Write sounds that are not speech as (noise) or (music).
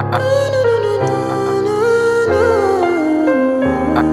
Oh. (laughs)